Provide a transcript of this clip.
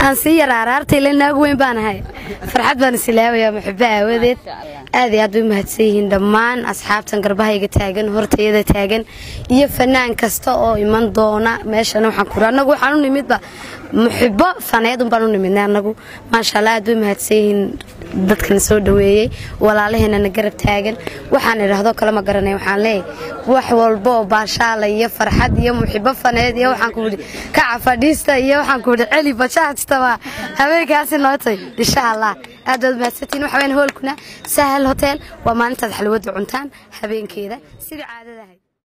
aan sii yara araarta ila naag weyn baan ahay. Farxad baan isilaabayaa muxibo aawadeed. Aad iyo aad bay umahadsan yihiin dhammaan asxaabtan garbahayga taagan hortayada taagan iyo fanaan kasta oo iman doona. Meeshana waxaan kuri annagu waxaan u nimidba. Muxibo faneed unbaan u nimidnay annagu maasha allah aad bay umahadsan yihiin dadkana soo dhaweeyey walaalaheenana garab taagan. Waxaan idhaahdo kale ma garanay waxaan leeyahay wax walba oo baashaala iyo farxad iyo muxibo faneed iyo waxaan kuudhi kaca fadhiista iyo waxaan kuudhi celi bajaajtaba habeenkaasi nootay insha allah aad baad mahadsantiin waxa weyaan hoolkuna sahal hotel. Waa maalintaad xalwada cuntaan habeenkeeda sidii caadada ahayd